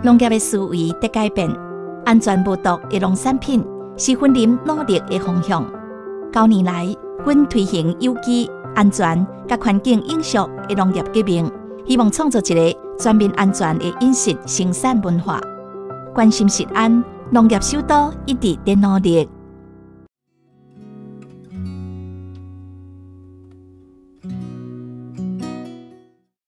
农业的思维在改变，安全无毒的农产品是森林努力的方向。九年来，阮推行有机、安全、甲环境应续的农业革命，希望创造一个全面安全的饮食生产文化。关心食安，农业首都一直在努力。